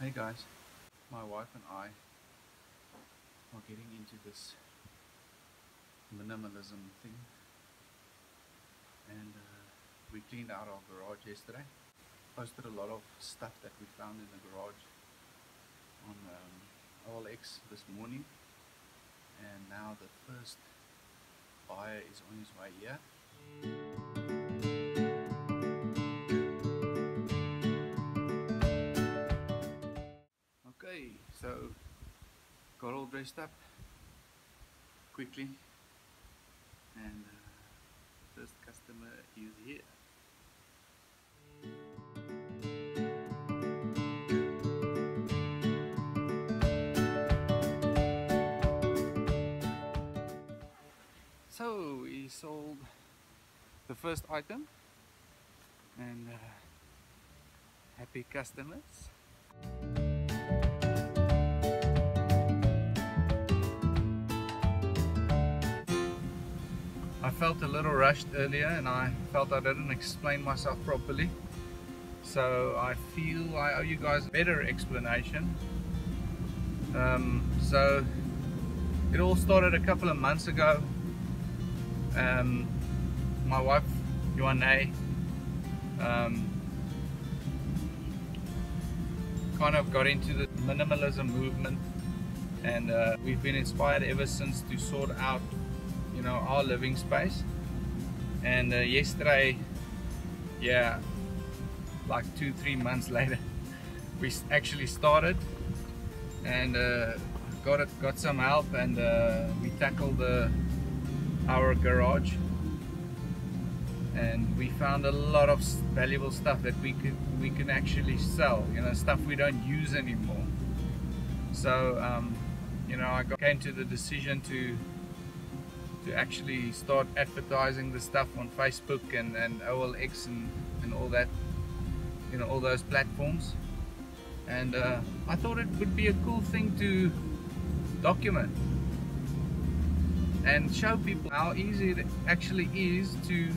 Hey guys, my wife and I are getting into this minimalism thing and uh, we cleaned out our garage yesterday. Posted a lot of stuff that we found in the garage on um, OLX this morning and now the first buyer is on his way here. So got all dressed up quickly and uh, first customer is here. So we sold the first item and uh, happy customers. I felt a little rushed earlier and I felt I didn't explain myself properly. So I feel I owe you guys a better explanation. Um, so it all started a couple of months ago. Um, my wife, Juané, um, kind of got into the minimalism movement and uh, we've been inspired ever since to sort out you know our living space. And uh, yesterday yeah like two three months later we actually started and uh, got it got some help and uh, we tackled the our garage. And we found a lot of valuable stuff that we could we can actually sell you know stuff we don't use anymore. So um, you know I came to the decision to to actually start advertising the stuff on Facebook and, and OLX and, and all that, you know, all those platforms. And uh, I thought it would be a cool thing to document and show people how easy it actually is to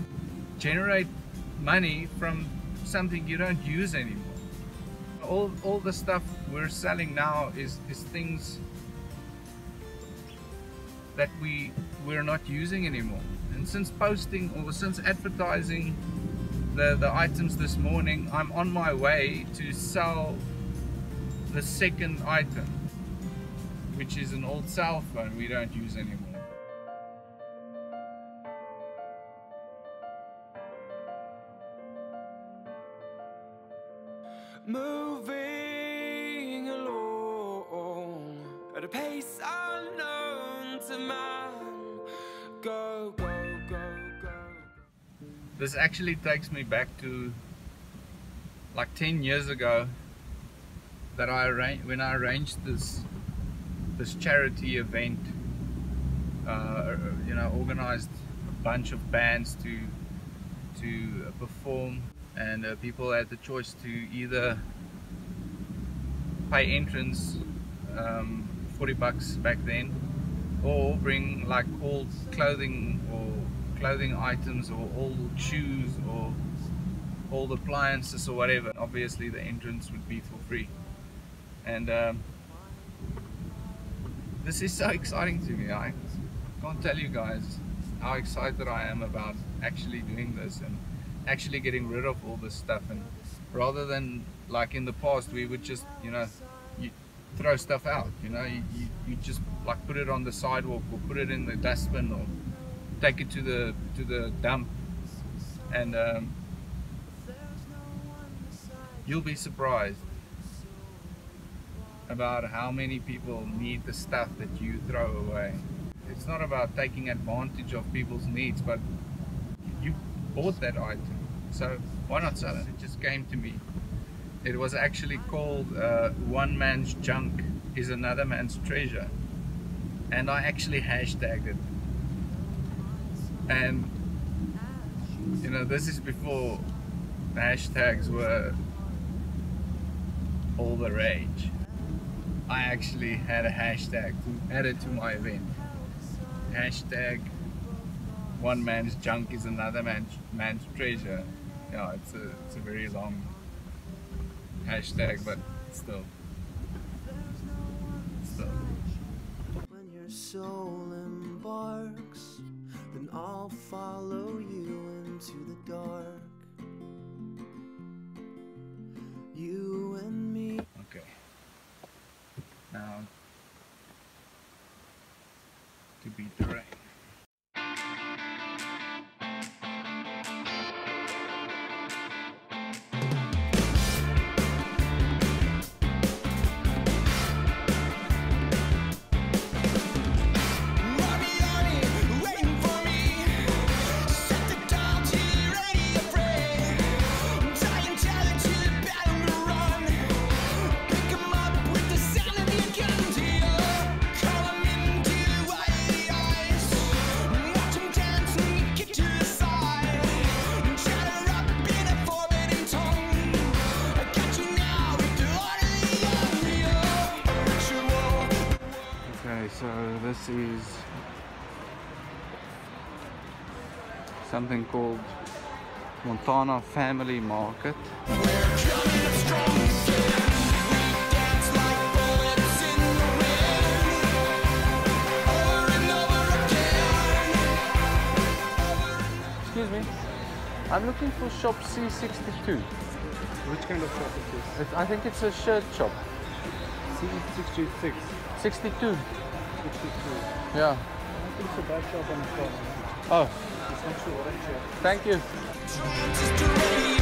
generate money from something you don't use anymore. All, all the stuff we're selling now is, is things that we we're not using anymore. And since posting or since advertising the, the items this morning, I'm on my way to sell the second item, which is an old cell phone we don't use anymore. Moving along at a pace unknown Go, go, go, go. This actually takes me back to like 10 years ago that I arranged when I arranged this this charity event uh, you know organized a bunch of bands to to perform and uh, people had the choice to either pay entrance um, 40 bucks back then or bring like old clothing or clothing items or old shoes or old appliances or whatever obviously the entrance would be for free. And um, this is so exciting to me. I can't tell you guys how excited I am about actually doing this and actually getting rid of all this stuff. And rather than like in the past we would just you know you throw stuff out you know? You, you, you just like put it on the sidewalk or put it in the dustbin or take it to the to the dump. And um, you'll be surprised about how many people need the stuff that you throw away. It's not about taking advantage of people's needs but you bought that item. So why not sell it? It just came to me it was actually called uh, one man's junk is another man's treasure. And I actually hashtagged it. And you know this is before hashtags were all the rage. I actually had a hashtag to add it to my event. Hashtag one man's junk is another man's, man's treasure. Yeah it's a, it's a very long hashtag, but still. When your soul embarks, then I'll follow you into the dark. You and me. Okay. Now something called Montana Family Market. Excuse me, I'm looking for shop C62. Which kind of shop is this? It- I think it's a shirt shop. C636. 62. 62. Yeah. I think it's a bad shop on the corner. Oh, Thank you.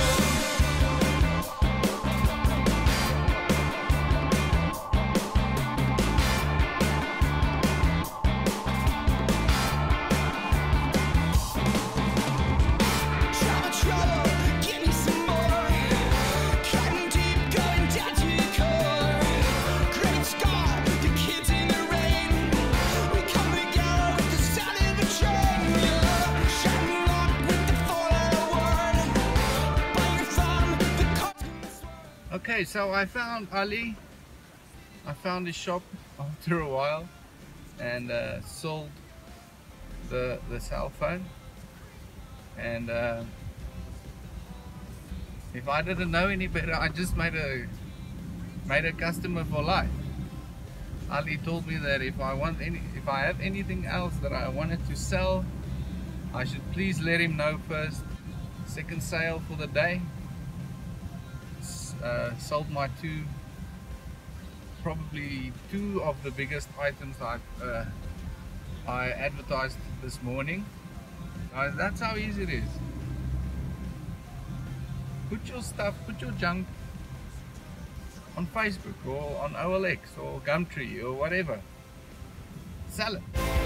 Okay, so I found Ali. I found his shop after a while and uh, sold the the cell phone. And uh, if I didn't know any better, I just made a made a customer for life. Ali told me that if I want any, if I have anything else that I wanted to sell, I should please let him know first. Second sale for the day uh, sold my two, probably two of the biggest items I uh, I advertised this morning. Guys, that's how easy it is. Put your stuff, put your junk on Facebook or on OLX or Gumtree or whatever. Sell it.